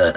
uh,